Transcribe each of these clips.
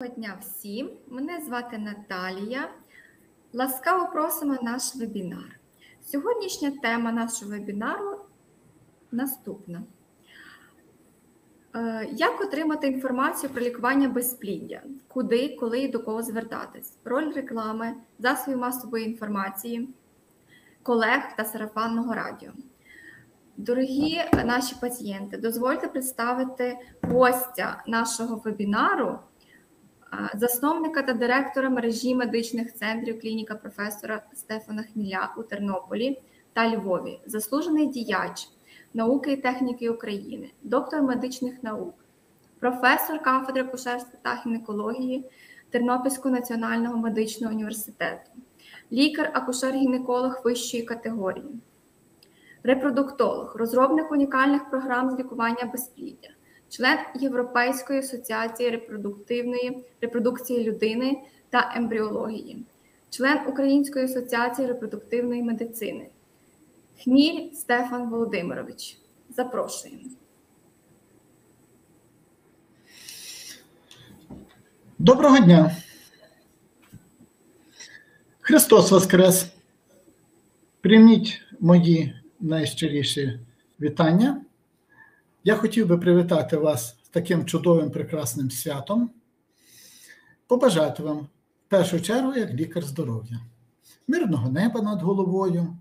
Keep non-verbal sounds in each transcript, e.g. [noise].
Доброго дня всім! Мене звати Наталія. Ласкаво просимо на наш вебінар. Сьогоднішня тема нашого вебінару наступна: Е, Як отримати інформацію про лікування безпліддя? Куди, коли і до кого звертатись? Роль реклами, засобів масової інформації, колег та сарафанного радіо. Дорогі наші пацієнти, дозвольте представити гостя нашого вебінару засновника та директора мережі медичних центрів клініка професора Стефана Хміля у Тернополі та Львові, заслужений діяч науки і техніки України, доктор медичних наук, професор кафедри акушерства та гінекології Тернопільського національного медичного університету, лікар-акушер-гінеколог вищої категорії, репродуктолог, розробник унікальних програм з лікування безпліддя член Європейської асоціації репродуктивної репродукції людини та ембріології, член Української асоціації репродуктивної медицини. Хміль Стефан Володимирович. Запрошуємо. Доброго дня. Христос Воскрес. Прийміть мої найщиріші вітання. Я хотів би привітати вас з таким чудовим прекрасним святом, побажати вам в першу чергу як лікар здоров'я, мирного неба над головою,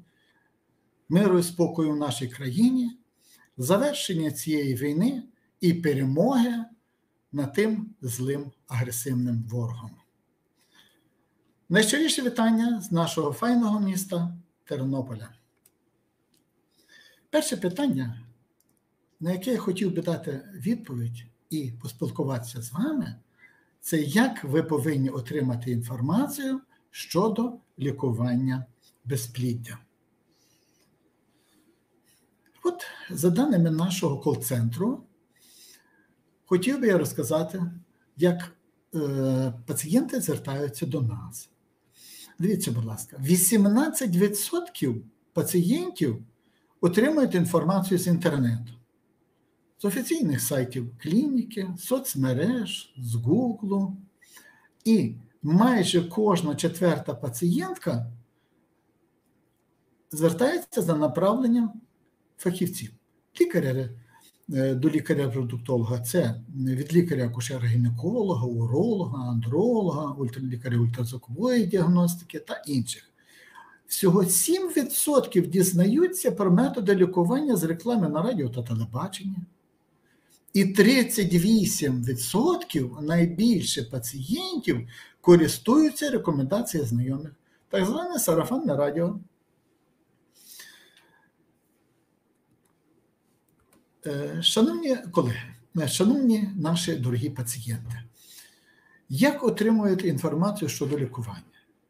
миру і спокою в нашій країні, завершення цієї війни і перемоги над тим злим агресивним ворогом. Найщиріше вітання з нашого файного міста Тернополя. Перше питання на яке я хотів би дати відповідь і поспілкуватися з вами, це як ви повинні отримати інформацію щодо лікування безпліддя. От, за даними нашого кол-центру, хотів би я розказати, як е, пацієнти звертаються до нас. Дивіться, будь ласка, 18% пацієнтів отримують інформацію з інтернету з офіційних сайтів клініки, соцмереж, з Гуглу. І майже кожна четверта пацієнтка звертається за направленням фахівців. Лікаря е, до лікаря-продуктолога це від лікаря акушера гінеколога уролога, андролога, лікаря ультразвукової діагностики та інших. Всього 7% дізнаються про методи лікування з реклами на радіо та телебаченні. І 38% найбільше пацієнтів користуються рекомендаціями знайомих, так зване сарафанне радіо. Е, шановні колеги, е, шановні наші дорогі пацієнти, як отримуєте інформацію щодо лікування?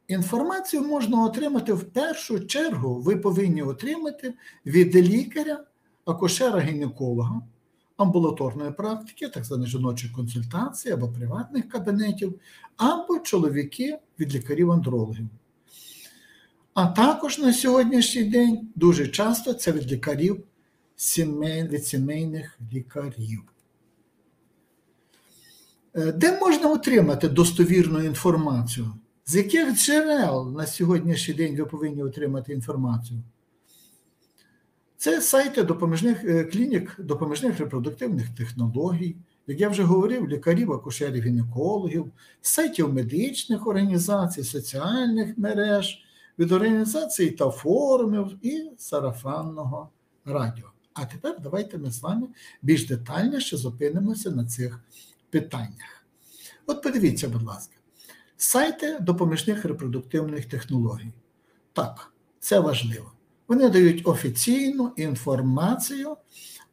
Інформацію можна отримати в першу чергу, ви повинні отримати від лікаря, акушера-гінеколога амбулаторної практики, так звані жіночі консультації або приватних кабінетів, або чоловіки від лікарів-андрологів. А також на сьогоднішній день дуже часто це від лікарів від сімейних лікарів. Е, де можна отримати достовірну інформацію? З яких джерел на сьогоднішній день ви повинні отримати інформацію? Це сайти допоміжних е, клінік, допоміжних репродуктивних технологій, як я вже говорив, лікарів, акушерів, гінекологів, сайтів медичних організацій, соціальних мереж, від організацій та форумів і сарафанного радіо. А тепер давайте ми з вами більш детальніше зупинимося на цих питаннях. От подивіться, будь ласка, сайти допоміжних репродуктивних технологій. Так, це важливо. Вони дають офіційну інформацію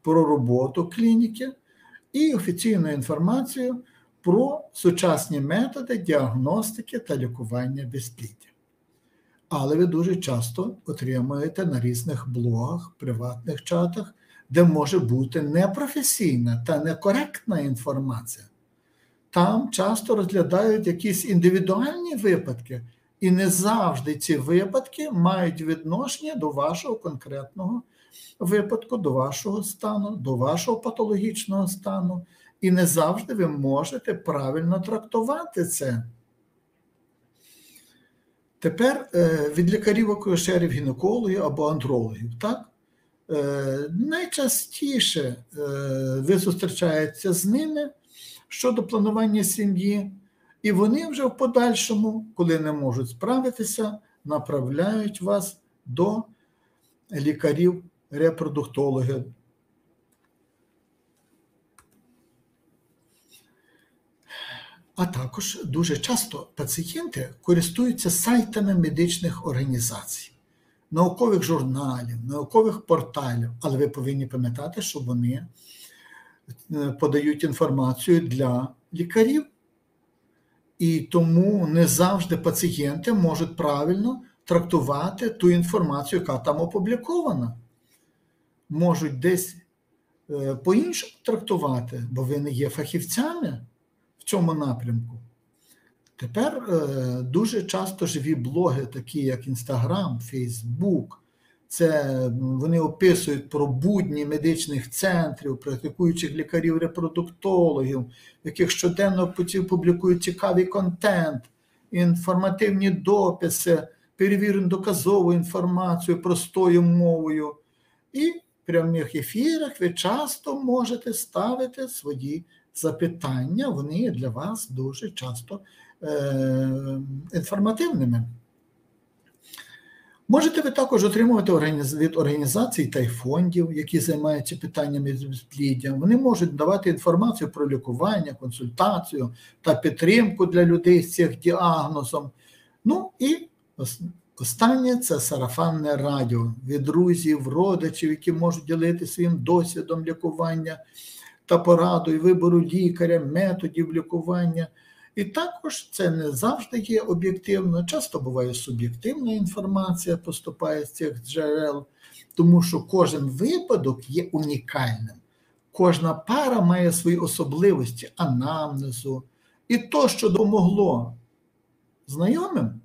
про роботу клініки і офіційну інформацію про сучасні методи діагностики та лікування безпліддя. Але ви дуже часто отримуєте на різних блогах, приватних чатах, де може бути непрофесійна та некоректна інформація. Там часто розглядають якісь індивідуальні випадки, і не завжди ці випадки мають відношення до вашого конкретного випадку, до вашого стану, до вашого патологічного стану. І не завжди ви можете правильно трактувати це. Тепер е, від лікарів акушерів гінекологів або андрологів. Так? Е, найчастіше е, ви зустрічаєтеся з ними щодо планування сім'ї, і вони вже в подальшому, коли не можуть справитися, направляють вас до лікарів-репродуктологів. А також дуже часто пацієнти користуються сайтами медичних організацій, наукових журналів, наукових порталів, але ви повинні пам'ятати, що вони е, подають інформацію для лікарів. І тому не завжди пацієнти можуть правильно трактувати ту інформацію, яка там опублікована. Можуть десь е, по-іншому трактувати, бо ви не є фахівцями в цьому напрямку. Тепер е, дуже часто живі блоги, такі як Інстаграм, Фейсбук, це вони описують про будні медичних центрів, практикуючих лікарів-репродуктологів, яких щоденно публікують цікавий контент, інформативні дописи, перевірену доказову інформацію простою мовою. І в прямих ефірах ви часто можете ставити свої запитання, вони для вас дуже часто е, інформативними. Можете ви також отримувати від організацій та й фондів, які займаються питаннями безпліддя. Вони можуть давати інформацію про лікування, консультацію та підтримку для людей з цих діагнозом. Ну і останнє це сарафанне радіо від друзів, родичів, які можуть ділити своїм досвідом лікування та порадою вибору лікаря, методів лікування. І також це не завжди є об'єктивно, часто буває суб'єктивна інформація, поступає з цих джерел, тому що кожен випадок є унікальним. Кожна пара має свої особливості, анамнезу. І то, що допомогло знайомим,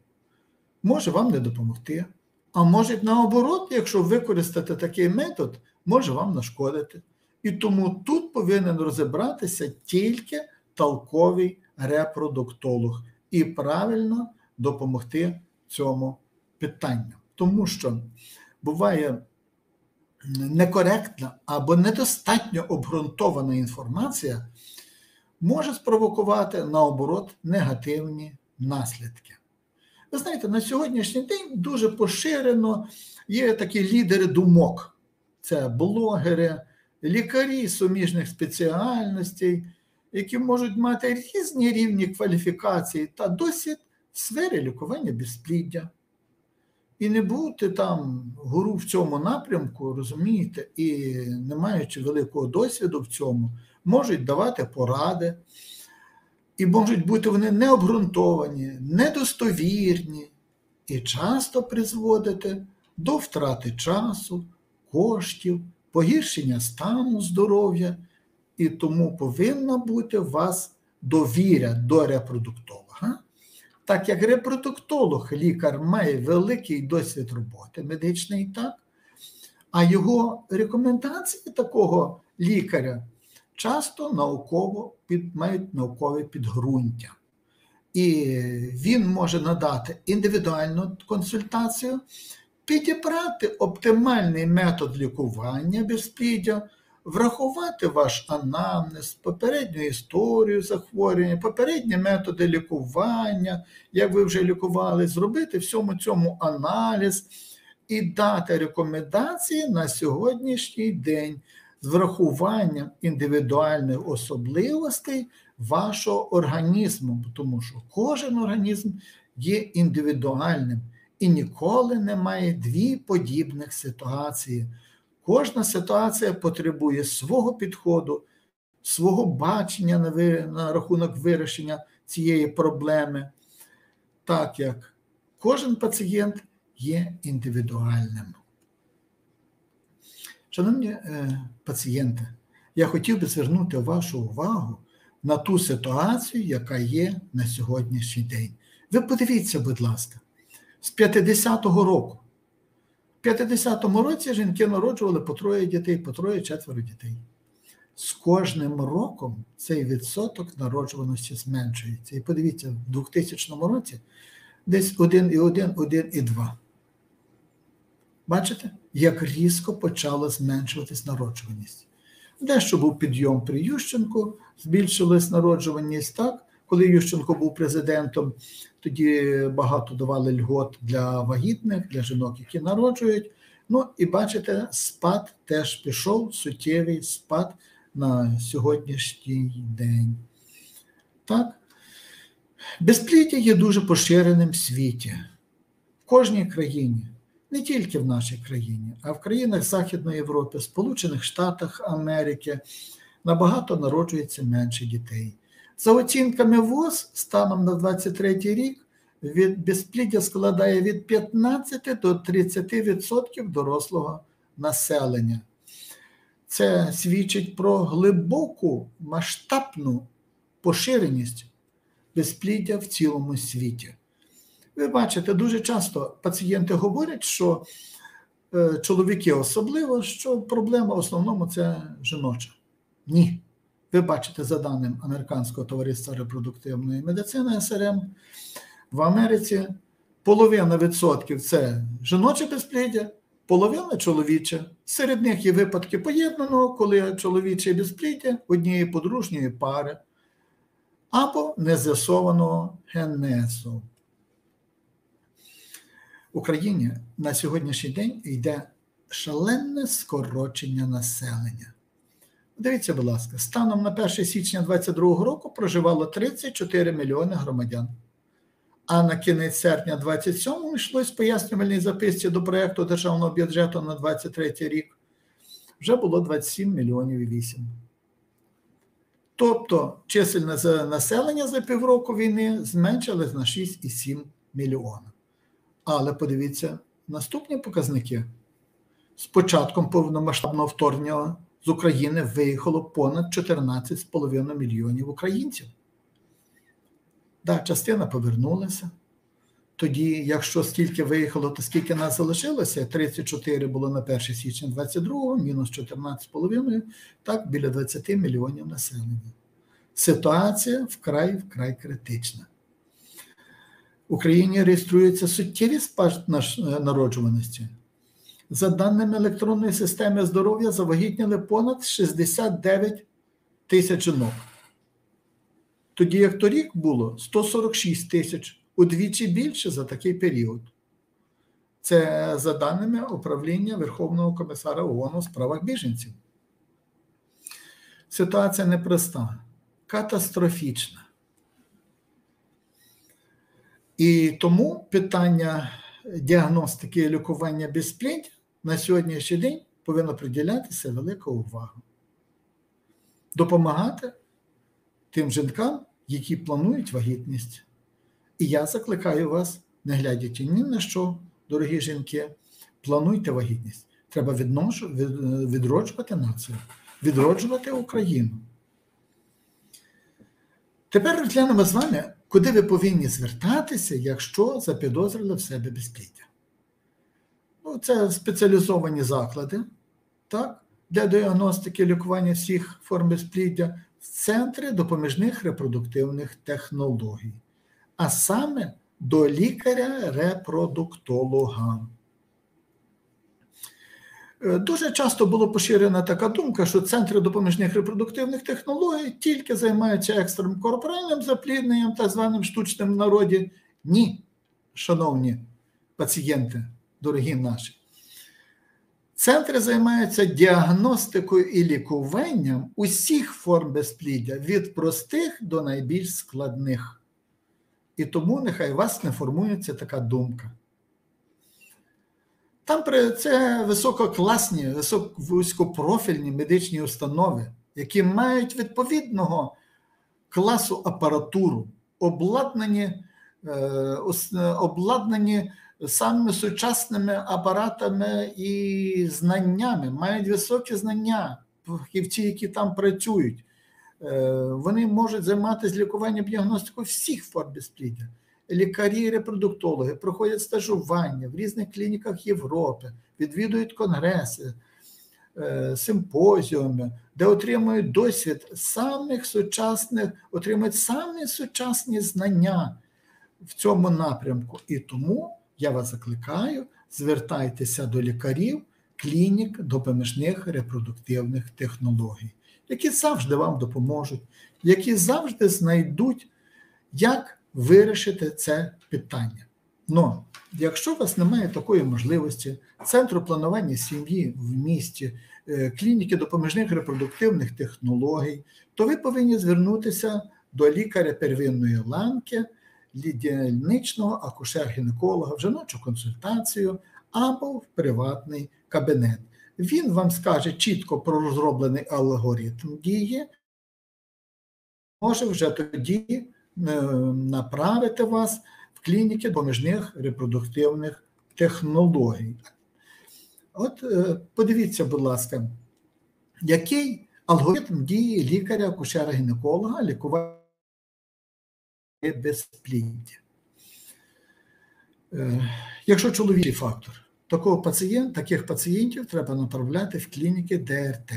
може вам не допомогти. А може, наоборот, якщо використати такий метод, може вам нашкодити. І тому тут повинен розібратися тільки толковий репродуктолог і правильно допомогти цьому питанню. Тому що буває некоректна або недостатньо обґрунтована інформація може спровокувати наоборот негативні наслідки. Ви знаєте, на сьогоднішній день дуже поширено є такі лідери думок: це блогери, лікарі суміжних спеціальностей які можуть мати різні рівні кваліфікації та досвід в сфері лікування безпліддя. І не бути там гуру в цьому напрямку, розумієте, і не маючи великого досвіду в цьому, можуть давати поради, і можуть бути вони необґрунтовані, недостовірні і часто призводити до втрати часу, коштів, погіршення стану здоров'я і тому повинна бути у вас довіря до репродуктолога. Так як репродуктолог, лікар має великий досвід роботи медичний, так, а його рекомендації такого лікаря часто науково під, мають наукове підґрунтя. І він може надати індивідуальну консультацію, підібрати оптимальний метод лікування безпліддя, врахувати ваш анамнез, попередню історію захворювання, попередні методи лікування, як ви вже лікували, зробити всьому цьому аналіз і дати рекомендації на сьогоднішній день з врахуванням індивідуальних особливостей вашого організму, тому що кожен організм є індивідуальним і ніколи немає дві подібних ситуації. Кожна ситуація потребує свого підходу, свого бачення на, ви, на рахунок вирішення цієї проблеми, так як кожен пацієнт є індивідуальним. Шановні е, пацієнти, я хотів би звернути вашу увагу на ту ситуацію, яка є на сьогоднішній день. Ви подивіться, будь ласка, з 50-го року. В 50-му році жінки народжували по троє дітей, по троє четверо дітей. з кожним роком цей відсоток народжуваності зменшується. І подивіться, в 2000 році десь 1,1, 1,2. Бачите, як різко почала зменшуватись народжуваність. Дещо був підйом при Ющенку, збільшилась народжуваність так. Коли Ющенко був президентом, тоді багато давали льгот для вагітних, для жінок, які народжують. Ну і бачите, спад теж пішов, суттєвий спад на сьогоднішній день. Так? Безпліддя є дуже поширеним в світі, в кожній країні, не тільки в нашій країні, а в країнах Західної Європи, Сполучених Штатах Америки набагато народжується менше дітей. За оцінками ВОЗ, станом на 23 рік, від безпліддя складає від 15 до 30% дорослого населення. Це свідчить про глибоку масштабну поширеність безпліддя в цілому світі. Ви бачите, дуже часто пацієнти говорять, що е, чоловіки особливо, що проблема в основному це жіноча. Ні. Ви бачите, за даним Американського товариства репродуктивної медицини СРМ, в Америці половина відсотків це жіноче безпліддя, половина чоловіче. Серед них є випадки поєднаного, коли чоловіче безпліддя однієї подружньої пари або нез'ясованого генезу. В Україні на сьогоднішній день йде шалене скорочення населення. Дивіться, будь ласка, станом на 1 січня 2022 року проживало 34 мільйони громадян. А на кінець серпня 27 йшлось пояснювальній записці до проєкту державного бюджету на 23 рік. Вже було 27 мільйонів і 8. Тобто чисельне населення за півроку війни зменшилось на 6,7 мільйона. Але подивіться, наступні показники. З початком повномасштабного вторгнення з України виїхало понад 14,5 мільйонів українців. Да, частина повернулася. Тоді, якщо скільки виїхало, то скільки нас залишилося, 34 було на 1 січня 22-го, мінус 14,5, так, біля 20 мільйонів населення. Ситуація вкрай вкрай критична. В Україні реєструється суттєві спад народжуваності. За даними електронної системи здоров'я, завагітніли понад 69 тисяч жінок. Тоді як торік було 146 тисяч, удвічі більше за такий період. Це за даними управління Верховного комісара ООН у справах біженців. Ситуація непроста, катастрофічна. І тому питання діагностики і лікування безпліддя на сьогоднішній день повинно приділятися велика увага. Допомагати тим жінкам, які планують вагітність. І я закликаю вас, не глядячи ні на що, дорогі жінки, плануйте вагітність. Треба відроджувати націю, відроджувати Україну. Тепер розглянемо з вами, куди ви повинні звертатися, якщо запідозрили в себе безпліддя. Ну, Це спеціалізовані заклади так, для діагностики лікування всіх форм безпліддя центри допоміжних репродуктивних технологій, а саме до лікаря-репродуктолога. Е, дуже часто була поширена така думка, що центри допоміжних репродуктивних технологій тільки займаються екстреним корпоральним заплідненням, так званим штучним народі. Ні, шановні пацієнти, дорогі наші. Центри займаються діагностикою і лікуванням усіх форм безпліддя від простих до найбільш складних. І тому нехай вас не формується така думка. Там це висококласні, високопрофільні медичні установи, які мають відповідного класу апаратуру, обладнані, е, обладнані самими сучасними апаратами і знаннями, мають високі знання, фахівці, які там працюють. Е, вони можуть займатися лікуванням діагностикою всіх форм безпліддя. Лікарі, репродуктологи проходять стажування в різних клініках Європи, відвідують конгреси, е, симпозіуми, де отримують досвід самих сучасних, отримують самі сучасні знання в цьому напрямку. І тому я вас закликаю, звертайтеся до лікарів, клінік допоміжних репродуктивних технологій, які завжди вам допоможуть, які завжди знайдуть, як вирішити це питання. Но якщо у вас немає такої можливості, центру планування сім'ї в місті, е, клініки допоміжних репродуктивних технологій, то ви повинні звернутися до лікаря первинної ланки, дільничного акушер-гінеколога в жіночу консультацію або в приватний кабінет. Він вам скаже чітко про розроблений алгоритм дії, може вже тоді е, направити вас в клініки допоміжних репродуктивних технологій. От е, подивіться, будь ласка, який алгоритм дії лікаря, акушера гінеколога лікування безпліддя. Е, якщо чоловічий фактор, такого пацієнта, таких пацієнтів треба направляти в клініки ДРТ.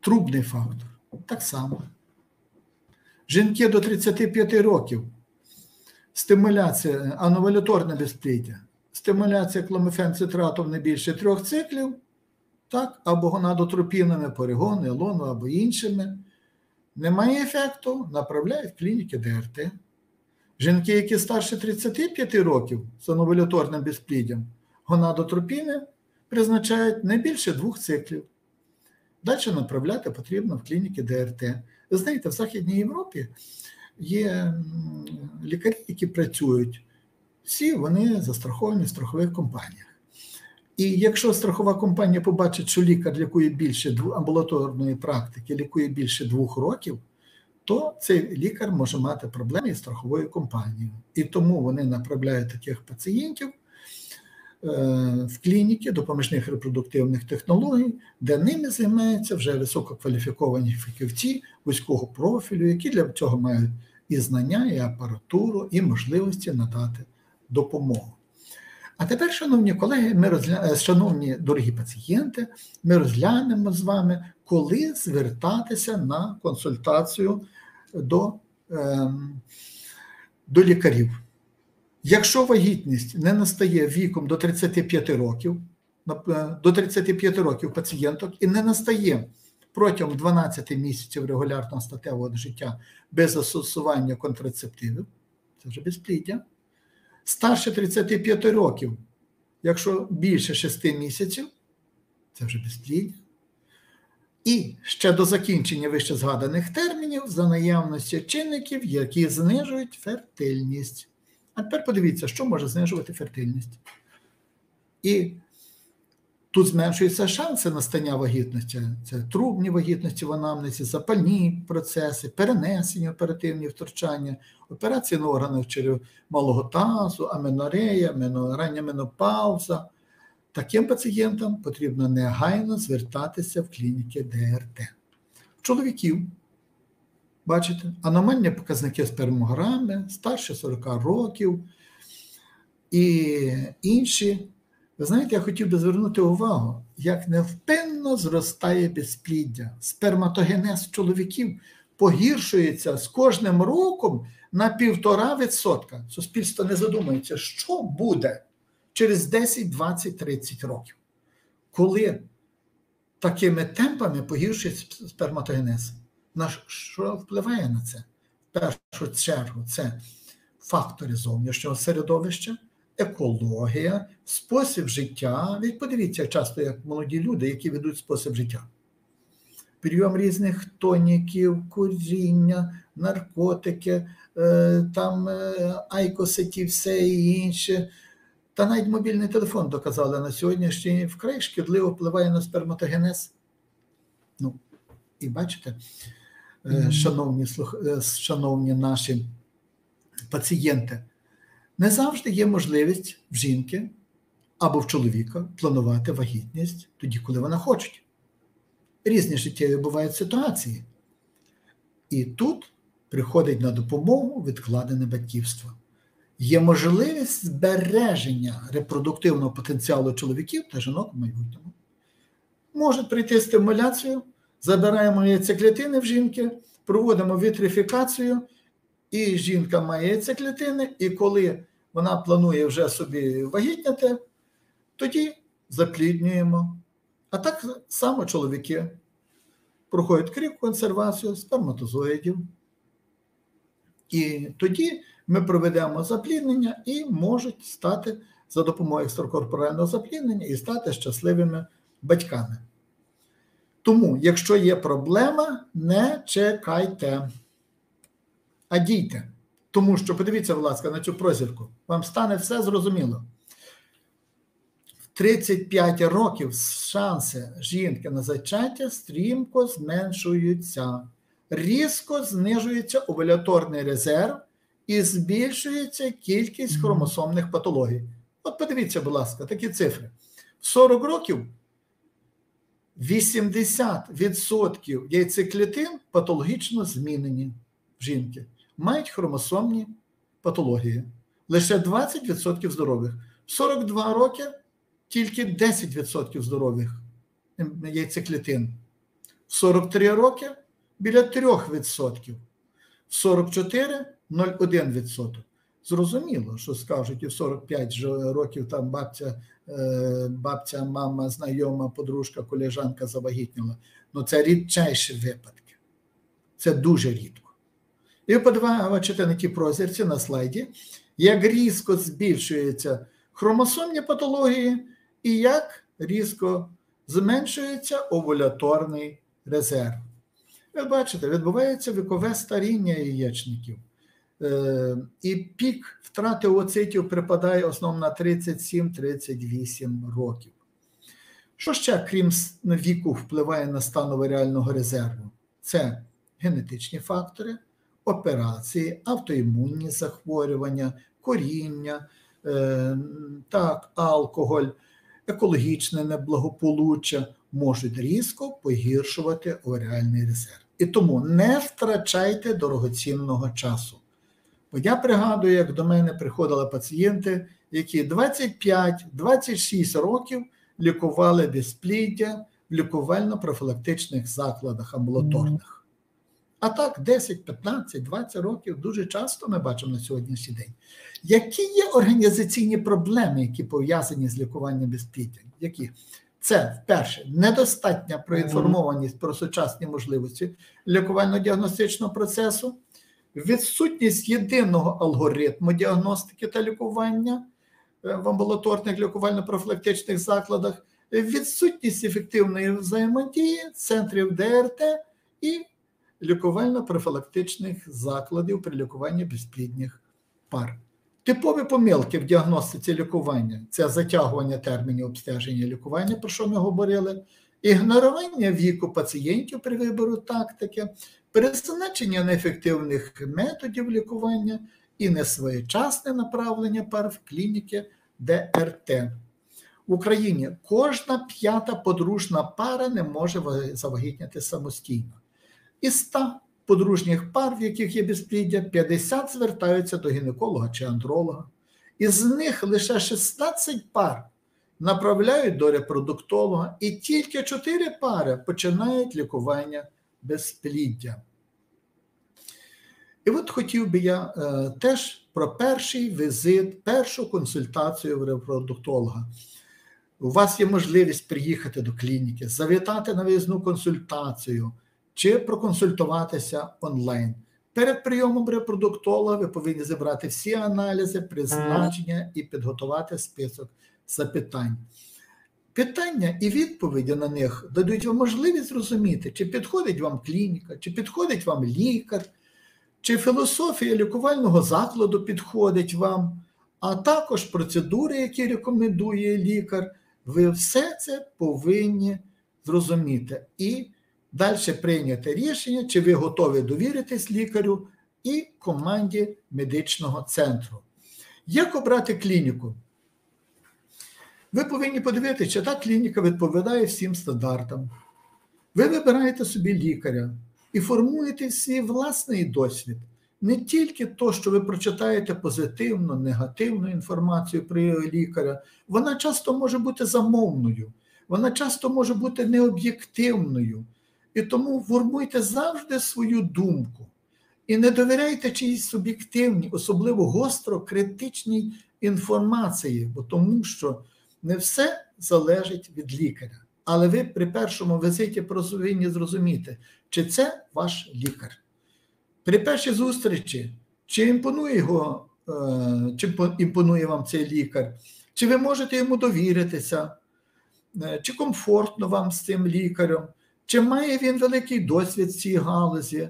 Трубний фактор так само. Жінки до 35 років стимуляція ановаляторне безпліддя, стимуляція кломефенцитратом не більше трьох циклів, так, або гонадотропінами, поригони, елону або іншими. Немає ефекту, направляють в клініки ДРТ. Жінки, які старше 35 років з ановаляторним безпліддям, гонадотропіни призначають не більше двох циклів. Далі направляти потрібно в клініки ДРТ. Ви знаєте, в Західній Європі є лікарі, які працюють, всі вони застраховані в страхових компаніях. І якщо страхова компанія побачить, що лікар лікує більше амбулаторної практики, лікує більше двох років, то цей лікар може мати проблеми із страховою компанією. І тому вони направляють таких пацієнтів е, в клініки допоміжних репродуктивних технологій, де ними займаються вже висококваліфіковані фахівці вузького профілю, які для цього мають і знання, і апаратуру, і можливості надати допомогу. А тепер, шановні колеги, ми розгля... Е, шановні дорогі пацієнти, ми розглянемо з вами, коли звертатися на консультацію до, ем, до лікарів. Якщо вагітність не настає віком до 35 років, е, до 35 років пацієнток і не настає протягом 12 місяців регулярного статевого життя без застосування контрацептивів, це вже безпліддя. Старше 35 років, якщо більше 6 місяців, це вже безпліддя. І ще до закінчення вище згаданих термінів за наявності чинників, які знижують фертильність. А тепер подивіться, що може знижувати фертильність. І Тут зменшуються шанси настання вагітності. Це трубні вагітності в анамнезі, запальні процеси, перенесення оперативні втручання, операції на органах черев малого тазу, аменорея, рання менопауза. Таким пацієнтам потрібно негайно звертатися в клініки ДРТ. Чоловіків, бачите, аномальні показники спермограми, старше 40 років і інші. Ви знаєте, я хотів би звернути увагу, як невпинно зростає безпліддя. Сперматогенез чоловіків погіршується з кожним роком на півтора відсотка. Суспільство не задумується, що буде через 10, 20, 30 років, коли такими темпами погіршується сперматогенез. На що впливає на це? В першу чергу, це фактори зовнішнього середовища екологія, спосіб життя. Ведь подивіться часто, як молоді люди, які ведуть спосіб життя. Прийом різних тоніків, куріння, наркотики, е, там е, айкосеті, все і інше. Та навіть мобільний телефон доказали на сьогоднішній вкрай шкідливо впливає на сперматогенез. Ну, і бачите, шановні, шановні наші пацієнти, не завжди є можливість в жінки або в чоловіка планувати вагітність тоді, коли вона хоче. Різні життєві бувають ситуації. І тут приходить на допомогу відкладене батьківство. Є можливість збереження репродуктивного потенціалу чоловіків та жінок в майбутньому. Можуть прийти стимуляцію забираємо яйцеклітини в жінки, проводимо вітрифікацію, і жінка має яйцеклітини, і коли вона планує вже собі вагітняти, тоді запліднюємо. А так само чоловіки проходять кріп-консервацію сперматозоїдів. І тоді ми проведемо запліднення і можуть стати за допомогою екстракорпорального запліднення і стати щасливими батьками. Тому, якщо є проблема, не чекайте, а дійте. Тому що, подивіться, будь ласка, на цю прозірку, вам стане все зрозуміло. В 35 років шанси жінки на зачаття стрімко зменшуються, різко знижується овуляторний резерв і збільшується кількість хромосомних патологій. От подивіться, будь ласка, такі цифри. В 40 років 80% яйцеклітин патологічно змінені в жінки, мають хромосомні патології. Лише 20% здорових. В 42 роки тільки 10% здорових яйцеклітин. В 43 роки біля 3%. В 44 0,1%. Зрозуміло, що скажуть, і в 45 років там бабця, бабця, мама, знайома, подружка, колежанка завагітніла. Ну це рідчайші випадки. Це дуже рідко. І ви подиваєте на ті прозірці на слайді, як різко збільшуються хромосомні патології і як різко зменшується овуляторний резерв. Ви бачите, відбувається вікове старіння яєчників. І пік втрати ooцитів припадає основно на 37-38 років. Що ще, крім віку, впливає на стан оваріального резерву? Це генетичні фактори, операції, автоімунні захворювання, коріння, так, алкоголь, екологічне неблагополуччя можуть різко погіршувати оваріальний резерв. І тому не втрачайте дорогоцінного часу. Бо я пригадую, як до мене приходили пацієнти, які 25-26 років лікували безпліддя в лікувально-профілактичних закладах амбулаторних. А так, 10, 15, 20 років дуже часто ми бачимо на сьогоднішній день. Які є організаційні проблеми, які пов'язані з лікуванням безпліддя? Які? Це, вперше, недостатня проінформованість про сучасні можливості лікувально-діагностичного процесу відсутність єдиного алгоритму діагностики та лікування е, в амбулаторних лікувально-профілактичних закладах, відсутність ефективної взаємодії центрів ДРТ і лікувально-профілактичних закладів при лікуванні безплідних пар. Типові помилки в діагностиці лікування це затягування термінів обстеження лікування, про що ми говорили, ігнорування віку пацієнтів при вибору тактики, призначення неефективних методів лікування і несвоєчасне направлення пар в клініки ДРТ. В Україні кожна п'ята подружна пара не може завагітняти самостійно. Із 100 подружніх пар, в яких є безпліддя, 50 звертаються до гінеколога чи андролога. Із них лише 16 пар направляють до репродуктолога, і тільки 4 пари починають лікування безпліддя. І от хотів би я е, теж про перший візит, першу консультацію в репродуктолога. У вас є можливість приїхати до клініки, завітати на виїзну консультацію чи проконсультуватися онлайн. Перед прийомом репродуктолога ви повинні зібрати всі аналізи, призначення і підготувати список запитань. Питання і відповіді на них дадуть вам можливість зрозуміти, чи підходить вам клініка, чи підходить вам лікар, чи філософія лікувального закладу підходить вам, а також процедури, які рекомендує лікар. Ви все це повинні зрозуміти і далі прийняти рішення, чи ви готові довіритись лікарю і команді медичного центру. Як обрати клініку? Ви повинні подивитися, чи та клініка відповідає всім стандартам. Ви вибираєте собі лікаря і формуєте свій власний досвід. Не тільки то, що ви прочитаєте позитивну, негативну інформацію про лікаря, вона часто може бути замовною, вона часто може бути необ'єктивною. І тому формуйте завжди свою думку. І не довіряйте чиїсь суб'єктивній, особливо гостро критичній інформації, бо тому що не все залежить від лікаря. Але ви при першому візиті повинні зрозуміти, чи це ваш лікар. При першій зустрічі, чи імпонує його, е, чи імпонує вам цей лікар, чи ви можете йому довіритися, е, чи комфортно вам з цим лікарем, чи має він великий досвід в цій галузі,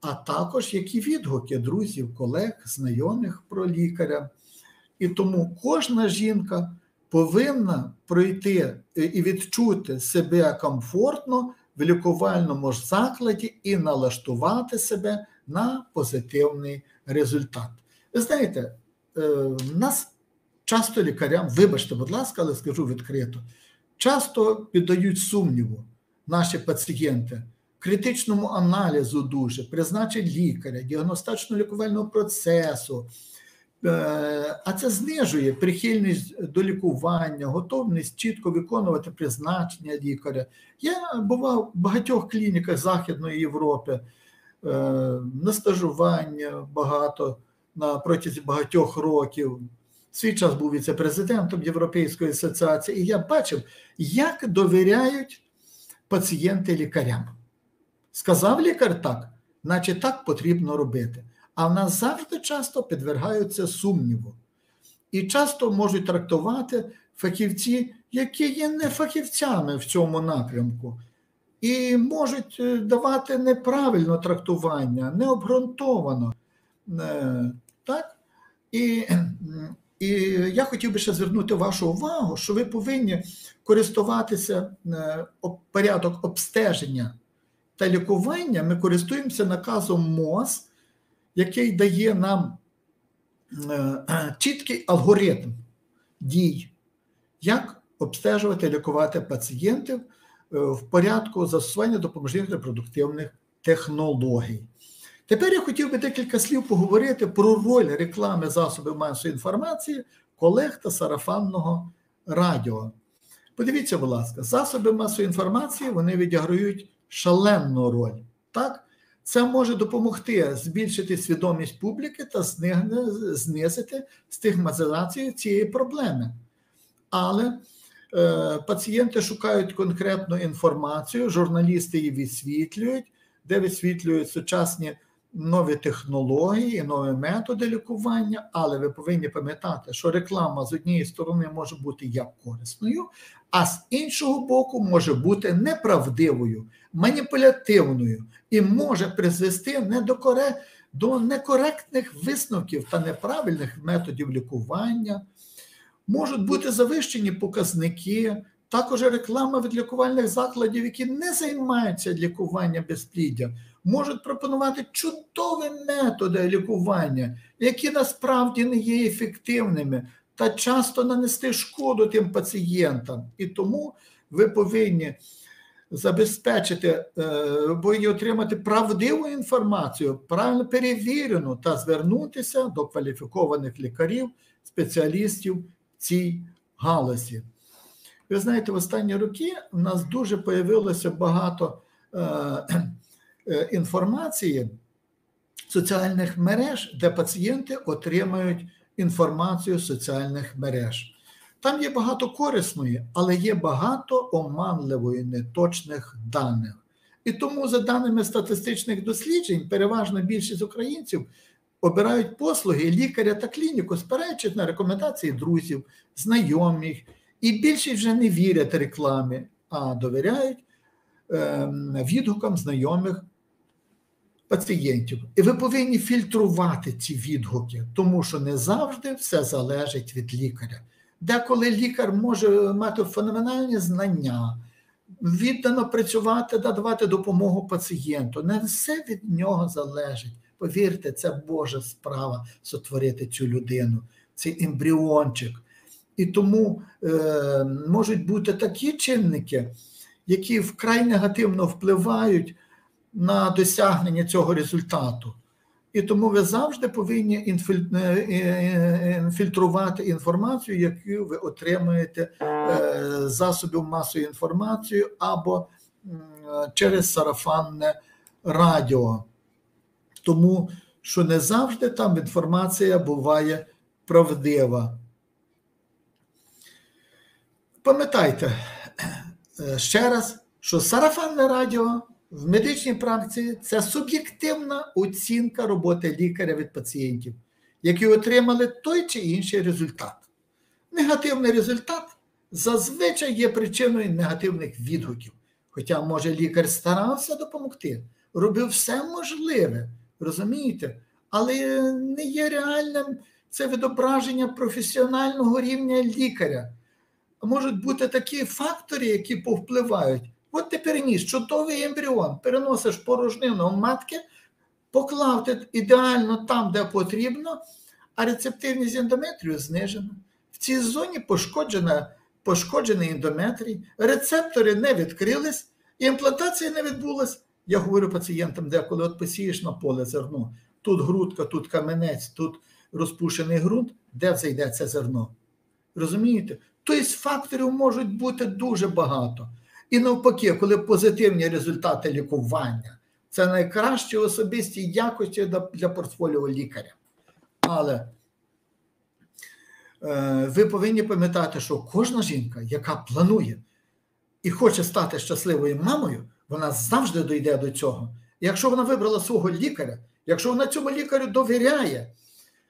а також які відгуки друзів, колег, знайомих про лікаря. І тому кожна жінка повинна пройти і відчути себе комфортно в лікувальному ж закладі і налаштувати себе на позитивний результат. Ви знаєте, е, нас часто лікарям, вибачте, будь ласка, але скажу відкрито, часто піддають сумніву наші пацієнти. Критичному аналізу дуже, призначень лікаря, діагностично-лікувального процесу, Е, а це знижує прихильність до лікування, готовність чітко виконувати призначення лікаря. Я бував в багатьох клініках Західної Європи, е, на стажування багато на протязі багатьох років. Свій час був віце-президентом Європейської асоціації, і я бачив, як довіряють пацієнти лікарям. Сказав лікар так, наче так потрібно робити а в нас завжди часто підвергаються сумніву. І часто можуть трактувати фахівці, які є не фахівцями в цьому напрямку, і можуть е, давати неправильне трактування, необґрунтовано. Е, так? І і я хотів би ще звернути вашу увагу, що ви повинні користуватися е, порядок обстеження та лікування. Ми користуємося наказом МОЗ який дає нам е, чіткий алгоритм дій, як обстежувати лікувати пацієнтів е, в порядку застосування допоможних репродуктивних технологій. Тепер я хотів би декілька слів поговорити про роль реклами засобів масової інформації, колег та сарафанного радіо. Подивіться, будь ласка, засоби масової інформації вони відіграють шалену роль. Так? Це може допомогти збільшити свідомість публіки та знизити стигматизацію цієї проблеми. Але е, пацієнти шукають конкретну інформацію, журналісти її висвітлюють, де висвітлюють сучасні нові технології, нові методи лікування, але ви повинні пам'ятати, що реклама з однієї сторони може бути як корисною, а з іншого боку, може бути неправдивою, маніпулятивною і може призвести не до, коре... до некоректних висновків та неправильних методів лікування. Можуть бути завищені показники, також реклама від лікувальних закладів, які не займаються лікуванням безпліддя можуть пропонувати чудові методи лікування, які насправді не є ефективними та часто нанести шкоду тим пацієнтам. І тому ви повинні забезпечити, е, повинні отримати правдиву інформацію, правильно перевірену та звернутися до кваліфікованих лікарів, спеціалістів в цій галузі. Ви знаєте, в останні роки у нас дуже появилося багато Е, інформації соціальних мереж, де пацієнти отримають інформацію соціальних мереж. Там є багато корисної, але є багато оманливої, неточних даних. І тому, за даними статистичних досліджень, переважна більшість українців обирають послуги лікаря та клініку, спираючись на рекомендації друзів, знайомих, і більшість вже не вірять рекламі, а довіряють е, відгукам знайомих пацієнтів. І ви повинні фільтрувати ці відгуки, тому що не завжди все залежить від лікаря. Деколи лікар може мати феноменальні знання, віддано працювати, надавати допомогу пацієнту. Не все від нього залежить. Повірте, це Божа справа сотворити цю людину, цей ембріончик. І тому е, можуть бути такі чинники, які вкрай негативно впливають на досягнення цього результату. І тому ви завжди повинні е, е, інфільтрувати інформацію, яку ви отримуєте е, засобів масової інформації або через сарафанне радіо. Тому що не завжди там інформація буває правдива. Пам'ятайте е, ще раз, що сарафанне радіо в медичній практиці це суб'єктивна оцінка роботи лікаря від пацієнтів, які отримали той чи інший результат. Негативний результат зазвичай є причиною негативних відгуків. Хоча, може, лікар старався допомогти, робив все можливе, розумієте? Але не є реальним це відображення професіонального рівня лікаря. Можуть бути такі фактори, які повпливають. От ти переніс чудовий ембріон, переносиш порожнину матки, поклав ти ідеально там, де потрібно, а рецептивність ендометрію знижена. В цій зоні пошкоджена, пошкоджений ендометрій, рецептори не відкрились, імплантація не відбулась. Я говорю пацієнтам, деколи от посієш на поле зерно, тут грудка, тут каменець, тут розпушений ґрунт, де взайде це зерно. Розумієте? Тобто факторів можуть бути дуже багато. І навпаки, коли позитивні результати лікування, це найкращі особисті якості для портфоліо лікаря. Але е, ви повинні пам'ятати, що кожна жінка, яка планує і хоче стати щасливою мамою, вона завжди дойде до цього. Якщо вона вибрала свого лікаря, якщо вона цьому лікарю довіряє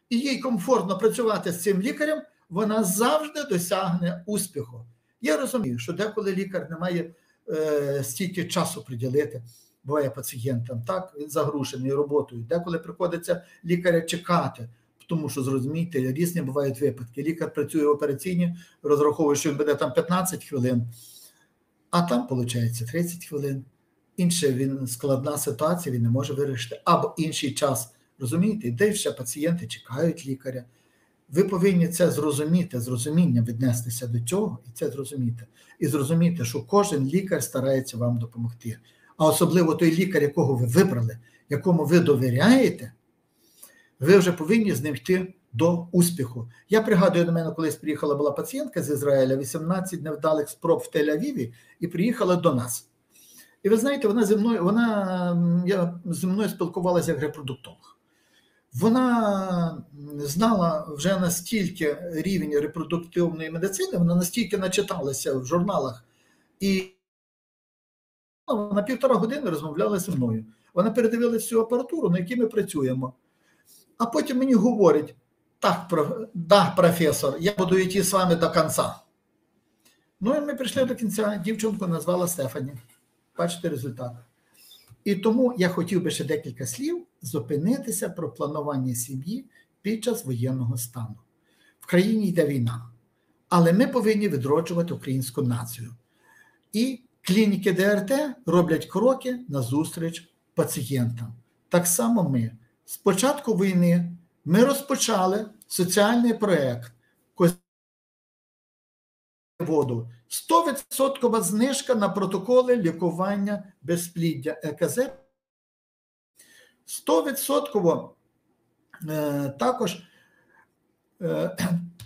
і їй комфортно працювати з цим лікарем, вона завжди досягне успіху. Я розумію, що деколи лікар не має е, стільки часу приділити, буває пацієнтам, так, він загрушений роботою. Деколи приходиться лікаря чекати, тому що зрозумійте, різні бувають випадки. Лікар працює в операційні, розраховує, що він буде там 15 хвилин, а там, виходить, 30 хвилин. Інше він складна ситуація, він не може вирішити, або інший час. Розумієте, де ще пацієнти чекають лікаря. Ви повинні це зрозуміти, зрозуміння віднестися до цього і це зрозуміти. І зрозуміти, що кожен лікар старається вам допомогти. А особливо той лікар, якого ви вибрали, якому ви довіряєте, ви вже повинні з ним йти до успіху. Я пригадую, до мене колись приїхала була пацієнтка з Ізраїля, 18 невдалих спроб в Тель-Авіві, і приїхала до нас. І ви знаєте, вона зі мною вона я зі мною спілкувалася як репродуктолог. Вона знала вже настільки рівень репродуктивної медицини, вона настільки начиталася в журналах, і на півтора години розмовляла зі мною. Вона передивилася всю апаратуру, на якій ми працюємо. А потім мені говорить: так, да, професор, я буду йти з вами до кінця. Ну і ми прийшли до кінця. Дівчинку назвала Стефані. Бачите результат. І тому я хотів би ще декілька слів зупинитися про планування сім'ї під час воєнного стану. В країні йде війна, але ми повинні відроджувати українську націю. І клініки ДРТ роблять кроки на зустріч пацієнтам. Так само ми. З початку війни ми розпочали соціальний проєкт воду. 100% знижка на протоколи лікування безпліддя ЕКЗ. 100% е, також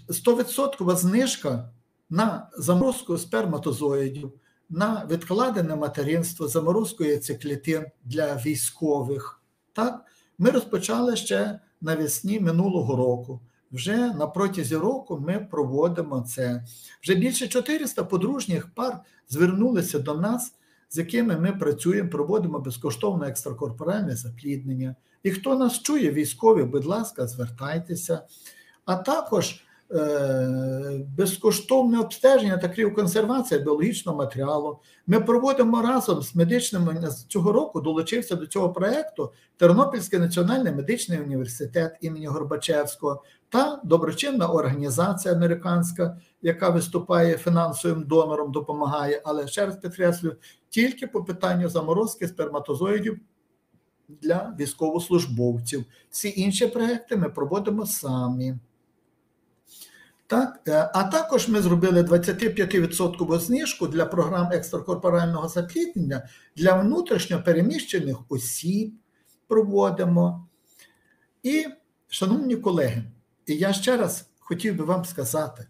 100% е, знижка на заморозку сперматозоїдів, на відкладене материнство, заморозку яйцеклітин для військових. Так? Ми розпочали ще навесні минулого року. Вже на протязі року ми проводимо це. Вже більше 400 подружніх пар звернулися до нас, з якими ми працюємо, проводимо безкоштовне екстракорпоральне запліднення. І хто нас чує, військові, будь ласка, звертайтеся. А також Е, безкоштовне обстеження та кріоконсервація біологічного матеріалу. Ми проводимо разом з медичним цього року долучився до цього проєкту Тернопільський національний медичний університет імені Горбачевського та доброчинна організація американська, яка виступає фінансовим донором, допомагає, але ще раз підкреслю, тільки по питанню заморозки сперматозоїдів. Для військовослужбовців всі інші проекти ми проводимо самі. Так? Е, а також ми зробили 25% знижку для програм екстракорпорального запліднення для внутрішньо переміщених осіб проводимо. І, шановні колеги, я ще раз хотів би вам сказати,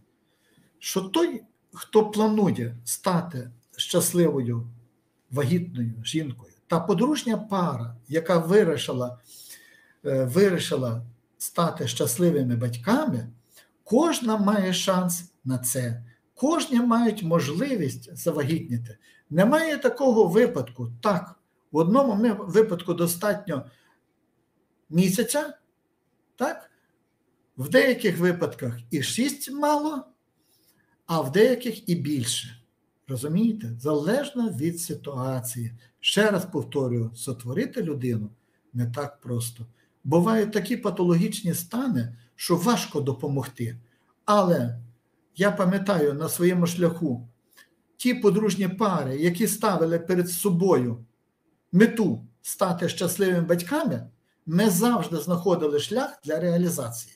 що той, хто планує стати щасливою вагітною жінкою та подружня пара, яка вирішила, е, вирішила стати щасливими батьками, кожна має шанс на це. Кожні мають можливість завагітніти. Немає такого випадку. Так, в одному випадку достатньо місяця, так? в деяких випадках і 6 мало, а в деяких і більше. Розумієте? Залежно від ситуації. Ще раз повторюю: сотворити людину не так просто. Бувають такі патологічні стани, що важко допомогти. Але я пам'ятаю на своєму шляху ті подружні пари, які ставили перед собою мету стати щасливими батьками, ми завжди знаходили шлях для реалізації.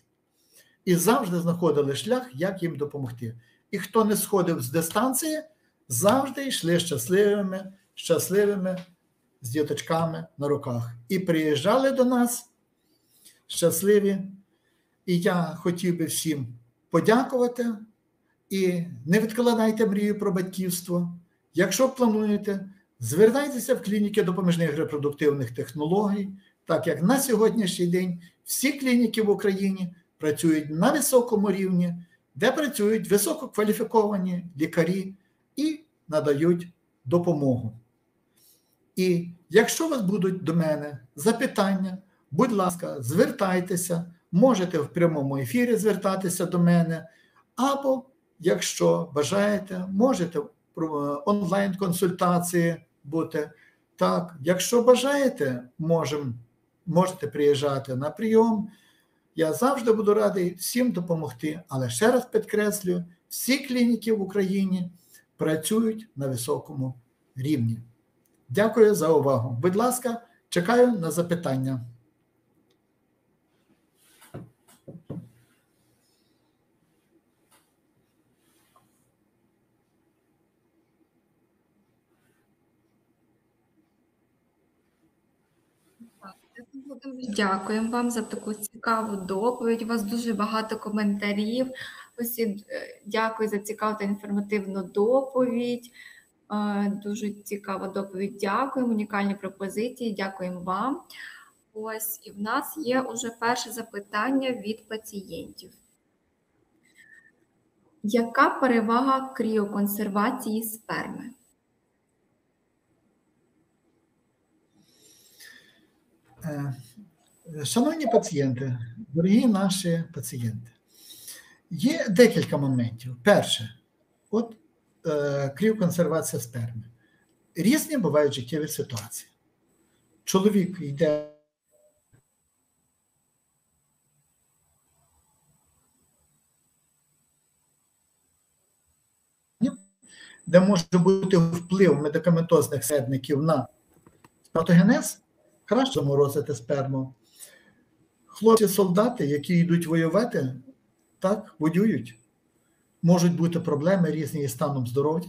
І завжди знаходили шлях, як їм допомогти. І хто не сходив з дистанції, завжди йшли щасливими, щасливими з діточками на руках. І приїжджали до нас щасливі. І я хотів би всім подякувати. І не відкладайте мрію про батьківство. Якщо плануєте, звертайтеся в клініки допоміжних репродуктивних технологій, так як на сьогоднішній день всі клініки в Україні працюють на високому рівні, де працюють висококваліфіковані лікарі і надають допомогу. І якщо у вас будуть до мене запитання, будь ласка, звертайтеся, можете в прямому ефірі звертатися до мене, або Якщо бажаєте, можете онлайн-консультації бути. Так, якщо бажаєте, можем, можете приїжджати на прийом. Я завжди буду радий всім допомогти. Але ще раз підкреслюю, всі клініки в Україні працюють на високому рівні. Дякую за увагу. Будь ласка, чекаю на запитання. Дякуємо вам за таку цікаву доповідь. У вас дуже багато коментарів. Усім е, дякую за цікаву та інформативну доповідь. Е, дуже цікава доповідь. Дякуємо. Унікальні пропозиції. Дякуємо вам. Ось і в нас є уже перше запитання від пацієнтів. Яка перевага кріоконсервації сперми? Е, шановні пацієнти, дорогі наші пацієнти, є декілька моментів. Перше, от е, кріоконсервація сперми. Різні бувають життєві ситуації. Чоловік йде. Де може бути вплив медикаментозних середників на патогенез, краще заморозити сперму. Хлопці-солдати, які йдуть воювати, так, воюють. Можуть бути проблеми різні із станом здоров'я,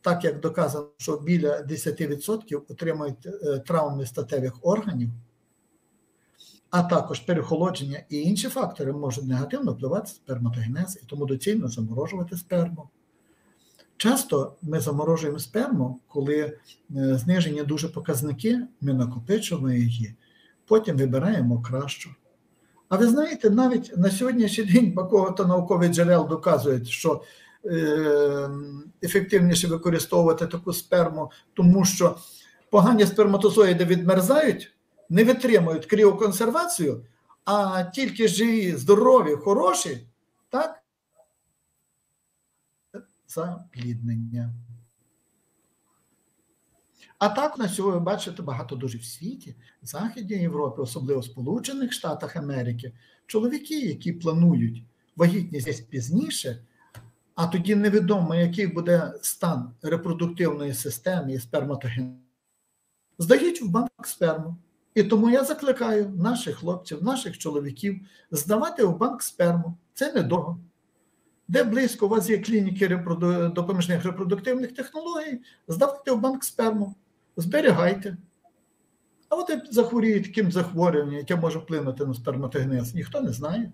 так як доказано, що біля 10% отримують е, травми статевих органів, а також перехолодження і інші фактори можуть негативно впливати сперматогенез, і тому доцільно заморожувати сперму. Часто ми заморожуємо сперму, коли е, знижені дуже показники, ми накопичуємо її, потім вибираємо кращу. А ви знаєте, навіть на сьогоднішній день багато наукових джерел доказують, що е, ефективніше використовувати таку сперму, тому що погані сперматозоїди відмерзають, не витримують кріоконсервацію, а тільки живі, здорові, хороші, так, запліднення. А так на сьогодні ви бачите багато дуже в світі, в Західній Європі, особливо в Сполучених Штатах Америки, чоловіки, які планують вагітність пізніше, а тоді невідомо, який буде стан репродуктивної системи і сперматоген, здають в банк сперму. І тому я закликаю наших хлопців, наших чоловіків здавати в банк сперму. Це недорого. Де близько у вас є клініки допоміжних репродуктивних технологій, здавайте в банк сперму, зберігайте. А от як захворіє таким захворюванням, яке може вплинути на сперматогенез, ніхто не знає.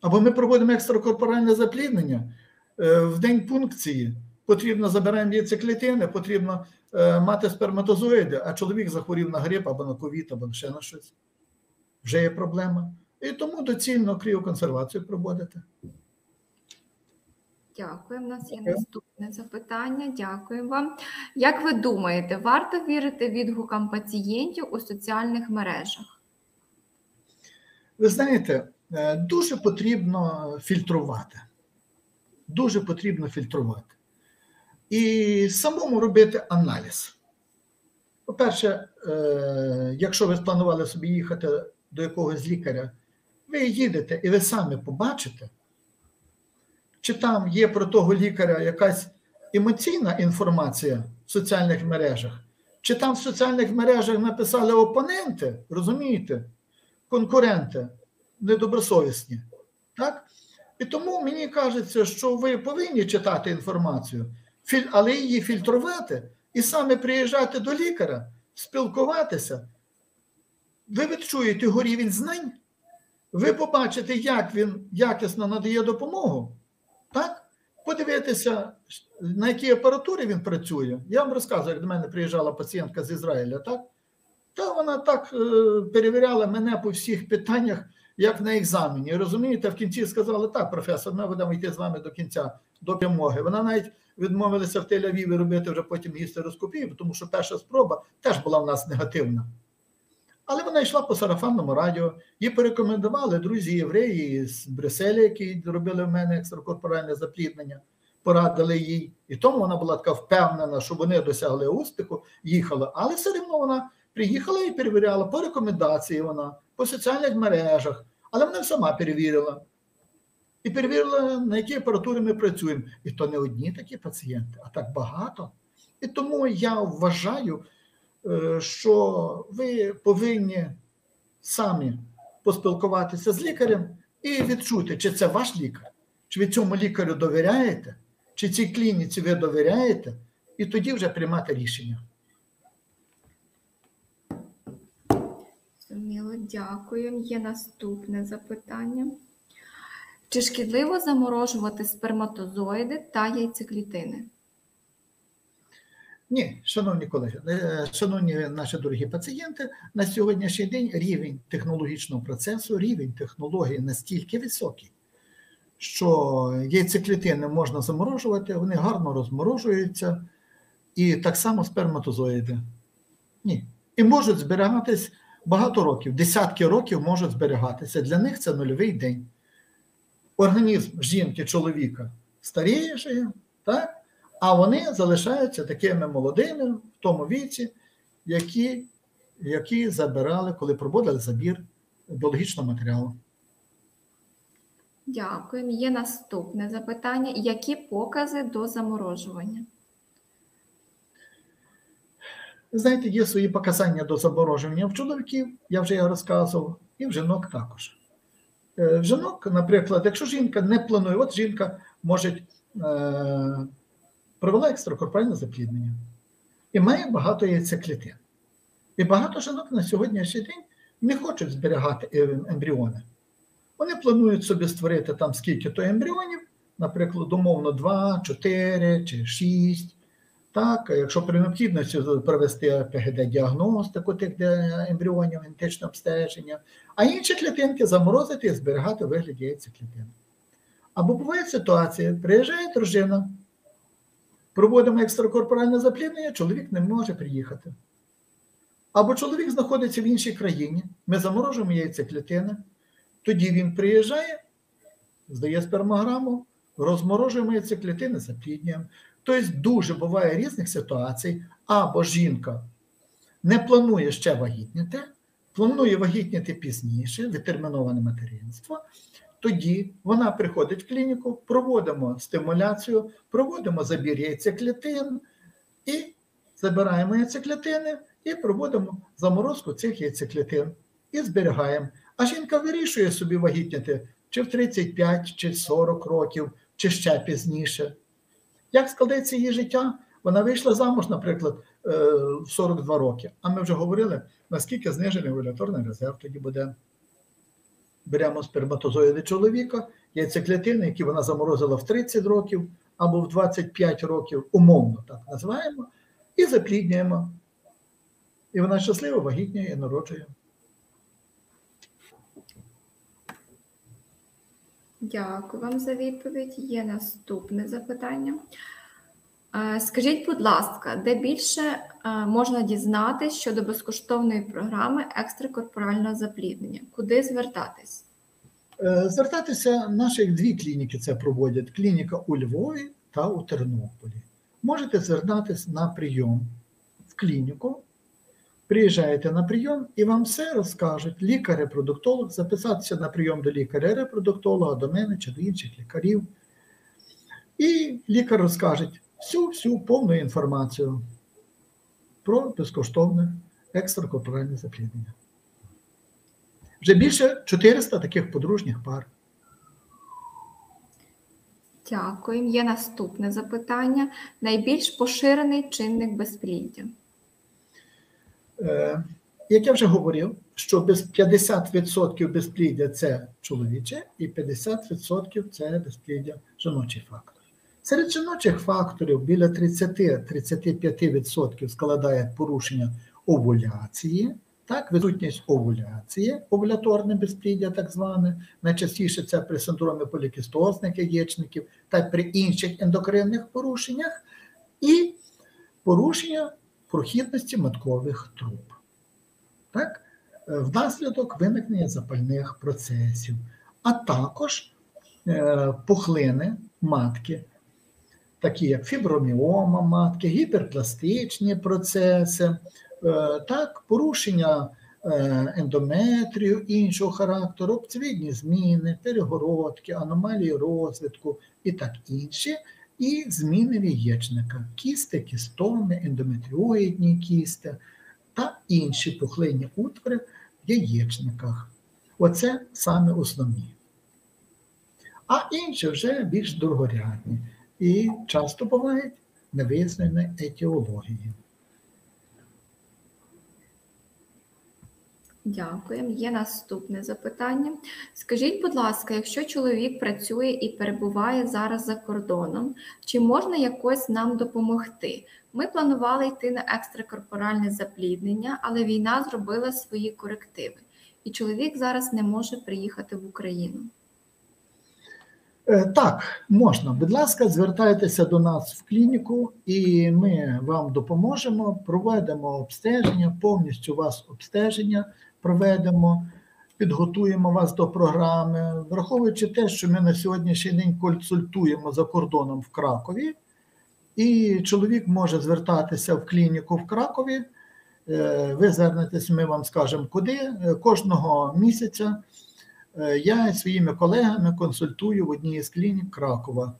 Або ми проводимо екстракорпоральне запліднення е, в день пункції. потрібно забираємо яйцеклітини, потрібно е, мати сперматозоїди, а чоловік захворів на грип або на ковід, або ще на щось. Вже є проблема. І тому доцільно кріоконсервацію проводити. Дякую. У нас є наступне запитання. Дякую вам. Як ви думаєте, варто вірити відгукам пацієнтів у соціальних мережах? Ви знаєте, е, дуже потрібно фільтрувати. Дуже потрібно фільтрувати. І самому робити аналіз. По-перше, е, якщо ви спланували собі їхати до якогось лікаря, ви їдете і ви самі побачите, чи там є про того лікаря якась емоційна інформація в соціальних мережах, чи там в соціальних мережах написали опоненти, розумієте? конкуренти недобросовісні. Так? І тому мені кажеться, що ви повинні читати інформацію, але її фільтрувати і саме приїжджати до лікаря, спілкуватися. Ви відчуєте його рівень знань, ви побачите, як він якісно надає допомогу. Так? Подивитися, на якій апаратурі він працює. Я вам розказую, як до мене приїжджала пацієнтка з Ізраїля, так? Та вона так е, перевіряла мене по всіх питаннях, як на екзамені. Розумієте, в кінці сказали, так, професор, ми будемо йти з вами до кінця, до перемоги. Вона навіть відмовилася в Тель-Авіві робити вже потім гістероскопію, тому що перша спроба теж була в нас негативна. Але вона йшла по сарафанному радіо, їй порекомендували друзі євреї з Брюсселя, які робили в мене екстракорпоральне запліднення, порадили їй. І тому вона була така впевнена, що вони досягли успіху, їхала. Але все одно вона приїхала і перевіряла по рекомендації вона, по соціальних мережах, але вона сама перевірила. І перевірила, на якій апаратурі ми працюємо. І то не одні такі пацієнти, а так багато. І тому я вважаю, що ви повинні самі поспілкуватися з лікарем і відчути, чи це ваш лікар, чи ви цьому лікарю довіряєте, чи цій клініці ви довіряєте, і тоді вже приймати рішення. Зрозуміло, дякую. Є наступне запитання. Чи шкідливо заморожувати сперматозоїди та яйцеклітини? Ні, шановні колеги, е, шановні наші дорогі пацієнти, на сьогоднішній день рівень технологічного процесу, рівень технології настільки високий, що яйцеклітини можна заморожувати, вони гарно розморожуються, і так само сперматозоїди. Ні. І можуть зберігатись багато років, десятки років можуть зберігатися. Для них це нульовий день. Організм жінки, чоловіка старіє, так? А вони залишаються такими молодими в тому віці, які, які забирали, коли проводили забір біологічного матеріалу. Дякую. Є наступне запитання. Які покази до заморожування? Знаєте, є свої показання до замороження в чоловіків, я вже розказував, і в жінок також. Е, В жінок, наприклад, якщо жінка не планує, от жінка може е, провела екстракорпоральне запліднення і має багато яйцеклітин. І багато жінок на сьогоднішній день не хочуть зберігати е- ембріони. Вони планують собі створити там скільки-то ембріонів, наприклад, умовно 2, 4 чи 6. Так, якщо при необхідності провести ПГД-діагностику тих ембріонів, генетичне обстеження, а інші клітинки заморозити і зберігати у вигляді яйцеклітин. Або буває ситуація, приїжджає дружина, проводимо екстракорпоральне запліднення, чоловік не може приїхати. Або чоловік знаходиться в іншій країні, ми заморожуємо яйцеклітини, тоді він приїжджає, здає спермограму, розморожуємо яйцеклітини, запліднюємо. Тобто дуже буває різних ситуацій, або жінка не планує ще вагітніти, планує вагітніти пізніше, відтерміноване материнство. Тоді вона приходить в клініку, проводимо стимуляцію, проводимо забір яйцеклітин і забираємо яйцеклітини і проводимо заморозку цих яйцеклітин і зберігаємо. А жінка вирішує собі вагітніти чи в 35, чи в 40 років, чи ще пізніше. Як складеться її життя? Вона вийшла замуж, наприклад, е, в 42 роки. А ми вже говорили, наскільки знижений овуляторний резерв тоді буде. Беремо сперматозоїди чоловіка, яйцеклітини, які вона заморозила в 30 років, або в 25 років, умовно так називаємо, і запліднюємо. І вона щаслива, вагітніє і народжує. Дякую вам за відповідь. Є наступне запитання. Е, Скажіть, будь ласка, де більше е, можна дізнатись щодо безкоштовної програми екстракорпорального запліднення? Куди звертатись? Е, Звертатися наші дві клініки це проводять: клініка у Львові та у Тернополі. Можете звертатись на прийом в клініку. Приїжджаєте на прийом і вам все розкажуть. Лікар-репродуктолог, записатися на прийом до лікаря-репродуктолога, до мене чи до інших лікарів. І лікар розкаже всю всю повну інформацію про безкоштовне екстракорпоральне запліднення. Вже більше 400 таких подружніх пар. Дякую. Є наступне запитання. Найбільш поширений чинник безпліддя. Е, Як я вже говорив, що без 50% безпліддя це чоловіче, і 50% це безпліддя жіночий фактор. Серед жіночих факторів біля 30-35% складає порушення овуляції, так, відсутність овуляції, овуляторне безпліддя, так зване. Найчастіше це при синдромі полікістозних яєчників та при інших ендокринних порушеннях, і порушення прохідності маткових труб. Так? Е, Внаслідок виникнення запальних процесів, а також е, пухлини матки, такі як фіброміома матки, гіперпластичні процеси, е, так, порушення е, ендометрію іншого характеру, обцвідні зміни, перегородки, аномалії розвитку і так інші, і зміни в яєчника, кісти, кістоми, ендометріоїдні кісти та інші пухлинні утвори в яєчниках. Оце саме основні. А інші вже більш дорогорядні і часто бувають невизнані етіології. Дякуємо. Є наступне запитання. Скажіть, будь ласка, якщо чоловік працює і перебуває зараз за кордоном, чи можна якось нам допомогти? Ми планували йти на екстракорпоральне запліднення, але війна зробила свої корективи, і чоловік зараз не може приїхати в Україну. Е, Так, можна. Будь ласка, звертайтеся до нас в клініку, і ми вам допоможемо, проведемо обстеження, повністю вас обстеження проведемо, підготуємо вас до програми, враховуючи те, що ми на сьогоднішній день консультуємо за кордоном в Кракові, і чоловік може звертатися в клініку в Кракові. Е, Ви звернетесь, ми вам скажемо куди. Е, Кожного місяця я своїми колегами консультую в одній із клінік Кракова.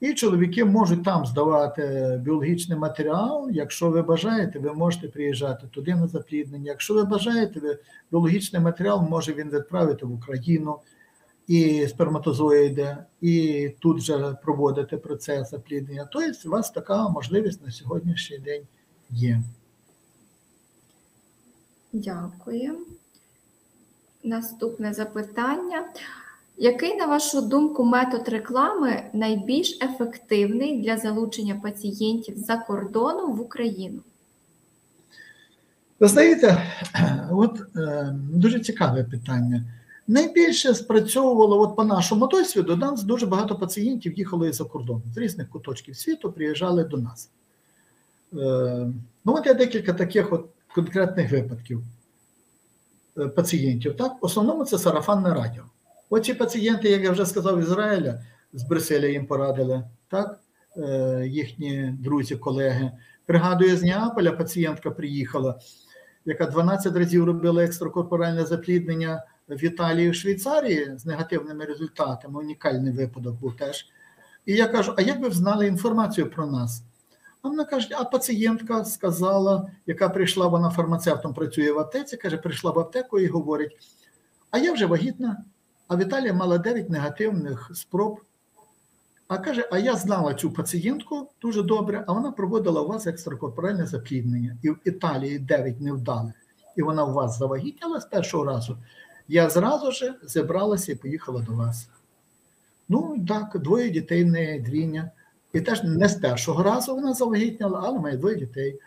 І чоловіки можуть там здавати біологічний матеріал. Якщо ви бажаєте, ви можете приїжджати туди на запліднення. Якщо ви бажаєте, ви біологічний матеріал може він відправити в Україну і сперматозоїди, і тут же проводити процес запліднення. Тобто, у вас така можливість на сьогоднішній день є. Дякую. Наступне запитання. Який, на вашу думку, метод реклами найбільш ефективний для залучення пацієнтів за кордону в Україну? Ви знаєте, от е, дуже цікаве питання. Найбільше спрацьовувало от по нашому досвіду, до нас дуже багато пацієнтів їхали за кордон з різних куточків світу, приїжджали до нас. Е, ну, от є декілька таких от конкретних випадків пацієнтів. Так? В основному це сарафанне радіо. Оці пацієнти, як я вже сказав, Ізраїля, з Брюсселя їм порадили, так? Е, їхні друзі, колеги. Пригадую, з Неаполя пацієнтка приїхала, яка 12 разів робила екстракорпоральне запліднення в Італії, в Швейцарії з негативними результатами. Унікальний випадок був теж. І я кажу: а як ви знали інформацію про нас? А вона каже, а пацієнтка сказала, яка прийшла, вона фармацевтом працює в аптеці, каже, прийшла в аптеку і говорить: а я вже вагітна, а Віталія мала 9 негативних спроб. А каже, а я знала цю пацієнтку дуже добре, а вона проводила у вас екстракорпоральне запліднення. І в Італії 9 невдалих. І вона у вас завагітніла з першого разу. Я зразу ж зібралася і поїхала до вас. Ну так, двоє дітей в неї двійня. І теж не з першого разу вона завагітняла, але має двоє дітей.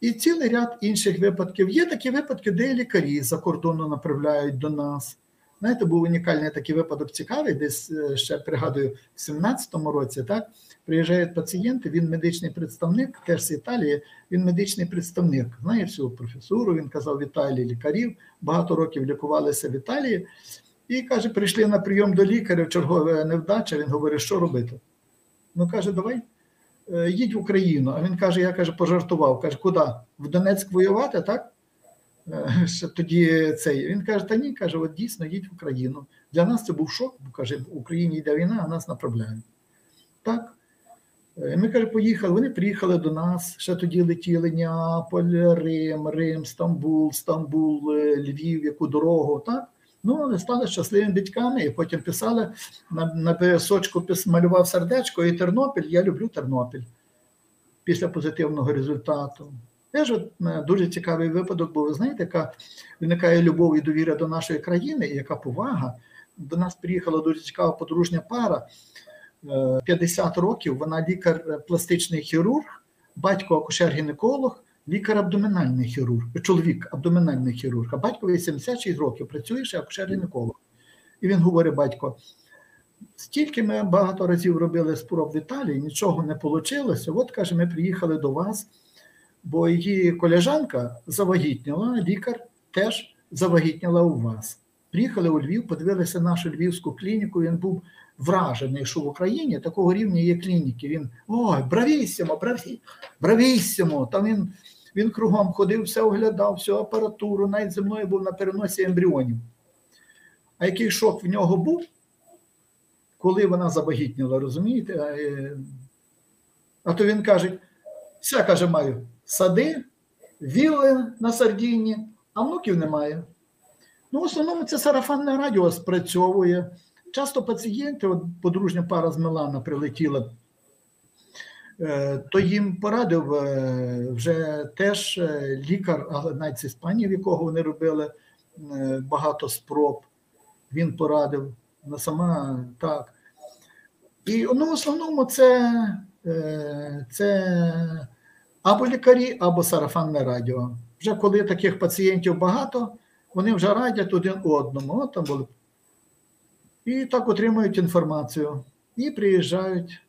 І цілий ряд інших випадків. Є такі випадки, де лікарі за кордону направляють до нас. Знаєте, був унікальний такий випадок цікавий, десь е, ще пригадую, в 17-му році так приїжджають пацієнти, він медичний представник, теж з Італії, він медичний представник, знає всю професуру, він казав в Італії лікарів, багато років лікувалися в Італії. І каже, прийшли на прийом до лікаря, чергова невдача. Він говорить, що робити? Ну каже, давай е, їдь в Україну. А він каже: я каже, пожартував. Каже, куди? В Донецьк воювати, так? Е, [laughs] Ще тоді цей. Він каже, та ні, каже, от дійсно їдь в Україну. Для нас це був шок, бо каже, в Україні йде війна, а нас направляють. Так. Е, Ми каже, поїхали. Вони приїхали до нас. Ще тоді летіли Неаполь, Рим, Рим, Стамбул, Стамбул, Львів, яку дорогу, так? Ну, але стали щасливими батьками, і потім писали на, на писочку пис- малював сердечко і Тернопіль. Я люблю Тернопіль після позитивного результату. Теж е, дуже цікавий випадок, бо ви знаєте, яка виникає любов і довіра до нашої країни, і яка повага. До нас приїхала дуже цікава подружня пара. Е, 50 років, вона лікар-пластичний хірург, батько акушер-гінеколог, лікар-абдомінальний хірург, чоловік абдомінальний хірург, а батько 86 років працює ще акушер-гінеколог. І він говорить: батько, стільки ми багато разів робили спроб в Італії, нічого не вийшло. От каже, ми приїхали до вас, бо її колежанка завагітніла, лікар теж завагітніла у вас. Приїхали у Львів, подивилися нашу львівську клініку. Він був вражений, що в Україні такого рівня є клініки. Він ой, бравіссимо, браві, бравіссимо. Там він, він кругом ходив, все оглядав, всю апаратуру, навіть зі мною був на переносі ембріонів. А який шок в нього був, коли вона завагітніла, розумієте? А, е, а то він каже: все каже, маю сади, вілли на Сардіні, а внуків немає. Ну, в основному це сарафанне радіо спрацьовує. Часто пацієнти, от подружня пара з Милана прилетіла, то їм порадив е, вже теж е, лікар, навіть з Іспанії, в якого вони робили е, багато спроб. Він порадив вона сама так. І ну, в основному це, е, це або лікарі, або сарафанне радіо. Вже коли таких пацієнтів багато, вони вже радять один одному. От там були. І так отримують інформацію. І приїжджають.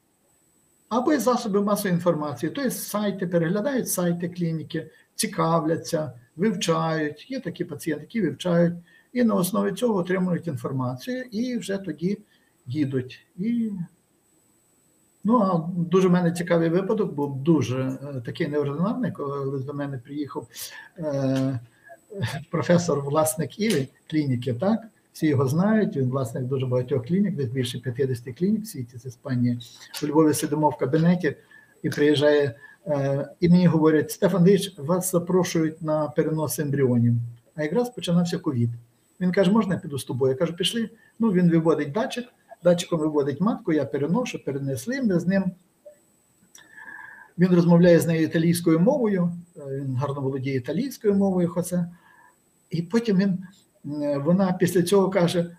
Або із засоби масової інформації, тобто сайти, переглядають сайти клініки, цікавляться, вивчають. Є такі пацієнти, які вивчають, і на основі цього отримують інформацію, і вже тоді їдуть. І... Ну, а дуже в мене цікавий випадок, був дуже е, такий неординарний, коли до мене приїхав е, професор, власник Іви клініки, так? Всі його знають, він власник дуже багатьох клінік, десь більше 50 клінік в світі з Іспанії. У Львові сидимо в кабінеті і приїжджає, е, і мені говорять: Стефан Андреевич, вас запрошують на перенос ембріонів. А якраз починався ковід. Він каже, можна я піду з тобою? Я кажу, пішли. Ну, він виводить датчик, датчиком виводить матку, я переношу, перенесли ми з ним. Він розмовляє з нею італійською мовою, е, він гарно володіє італійською мовою, Хосе. І потім він, вона після цього каже: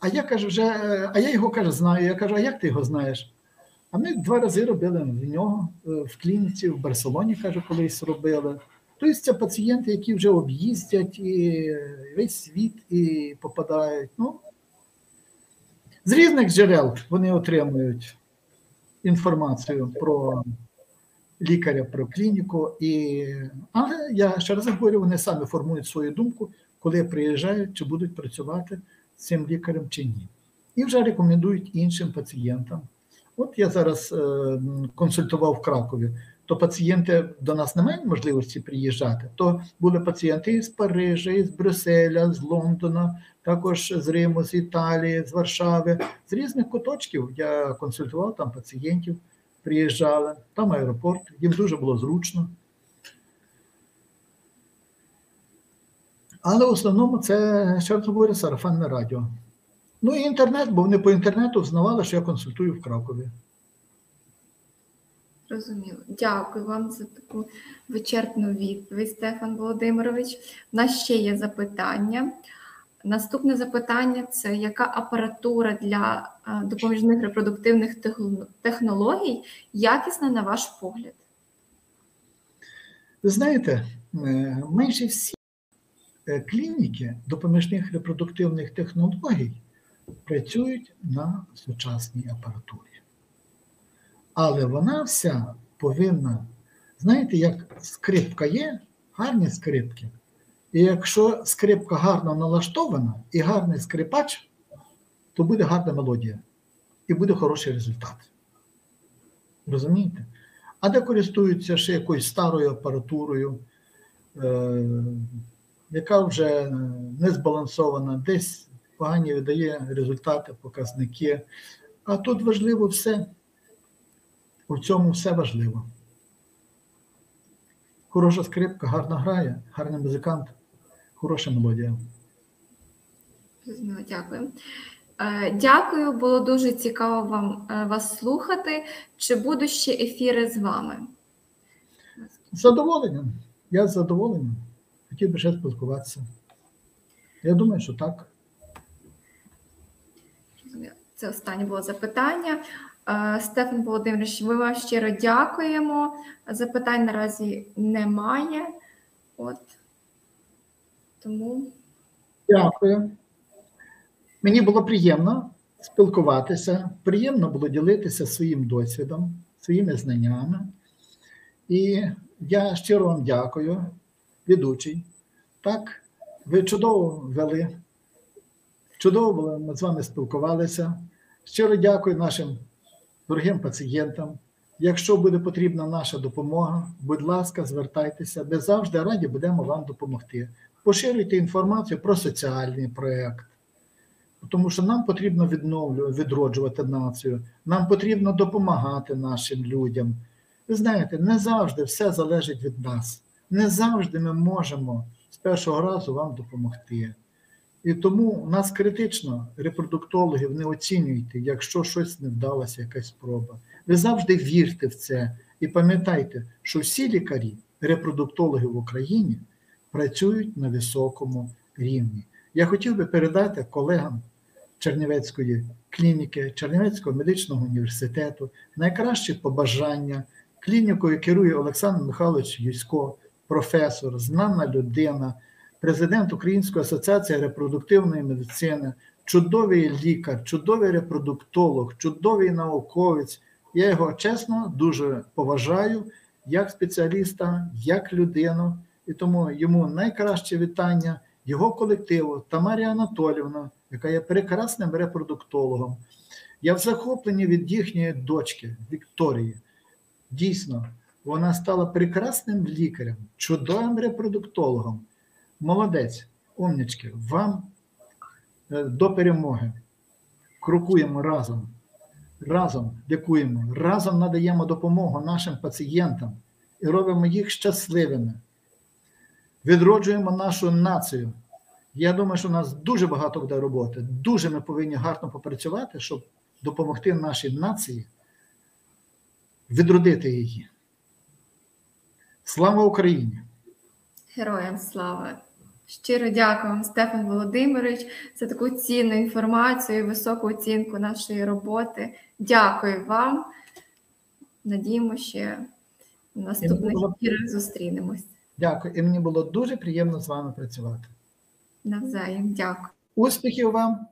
А я кажу, вже, е, а я його каже, знаю. Я кажу, а як ти його знаєш? А ми два рази робили в нього е, в клініці, в Барселоні, каже, колись робили. Тобто це пацієнти, які вже об'їздять і весь світ і попадають. Ну, з різних джерел вони отримують інформацію про лікаря, про клініку. І... Але я ще раз говорю, вони самі формують свою думку, коли приїжджають, чи будуть працювати з цим лікарем чи ні. І вже рекомендують іншим пацієнтам. От я зараз е, консультував в Кракові, то пацієнти до нас не мають можливості приїжджати. То були пацієнти із Парижа, із Брюсселя, з Лондона, також з Риму, з Італії, з Варшави, з різних куточків. Я консультував там пацієнтів, приїжджали, там аеропорт, їм дуже було зручно. Але в основному це ще раз говорю, сарафанне радіо. Ну і інтернет, бо вони по інтернету взнавали, що я консультую в Кракові. Зрозуміло. Дякую вам за таку вичерпну відповідь, Стефан Володимирович. У нас ще є запитання. Наступне запитання це яка апаратура для е, допоміжних репродуктивних технологій якісна на ваш погляд? Ви знаєте, е, майже всі клініки допоміжних репродуктивних технологій працюють на сучасній апаратурі. Але вона вся повинна, знаєте, як скрипка є, гарні скрипки. І якщо скрипка гарно налаштована і гарний скрипач, то буде гарна мелодія і буде хороший результат. Розумієте? А де користуються ще якоюсь старою апаратурою, е, яка вже не збалансована, десь погані видає результати, показники. А тут важливо все. У цьому все важливо. Хороша скрипка, гарно грає, гарний музикант, хороша мелодія. Дякую. Е, Дякую, було дуже цікаво вам е, вас слухати. Чи будуть ще ефіри з вами? З задоволенням. Я з задоволенням. Хотів би ще спілкуватися. Я думаю, що так. Це останнє було запитання. Е, Стефан Володимирович, ми вам щиро дякуємо. Запитань наразі немає. От. Тому Дякую. Мені було приємно спілкуватися, приємно було ділитися своїм досвідом, своїми знаннями. І я щиро вам дякую, ведучий. Так, ви чудово вели, чудово ми з вами спілкувалися. Щиро дякую нашим дорогим пацієнтам. Якщо буде потрібна наша допомога, будь ласка, звертайтеся, ми завжди раді будемо вам допомогти. Поширюйте інформацію про соціальний проєкт, тому що нам потрібно відновлювати, відроджувати націю, нам потрібно допомагати нашим людям. Ви знаєте, не завжди все залежить від нас. Не завжди ми можемо з першого разу вам допомогти. І тому нас критично репродуктологів не оцінюйте, якщо щось не вдалося, якась спроба. Ви завжди вірте в це і пам'ятайте, що всі лікарі, репродуктологи в Україні працюють на високому рівні. Я хотів би передати колегам Чернівецької клініки, Чернівецького медичного університету найкращі побажання. Клінікою керує Олександр Михайлович Юсько, професор, знана людина, президент Української асоціації репродуктивної медицини, чудовий лікар, чудовий репродуктолог, чудовий науковець. Я його чесно дуже поважаю як спеціаліста, як людину. І тому йому найкраще вітання його колективу Тамарі Анатолівна, яка є прекрасним репродуктологом. Я в захопленні від їхньої дочки Вікторії. Дійсно, вона стала прекрасним лікарем, чудовим репродуктологом. Молодець, умнічки, вам е, до перемоги. Крокуємо разом, разом лікуємо, разом надаємо допомогу нашим пацієнтам і робимо їх щасливими. Відроджуємо нашу націю. Я думаю, що у нас дуже багато буде роботи. Дуже ми повинні гарно попрацювати, щоб допомогти нашій нації відродити її. Слава Україні! героям слава! Щиро дякую вам, Стефан Володимирович, за таку цінну інформацію і високу оцінку нашої роботи. Дякую вам. Надіємо, ще в наступних було- ефірах зустрінемось. Дякую. І мені було дуже приємно з вами працювати. Навзаєм. Дякую. Успіхів вам!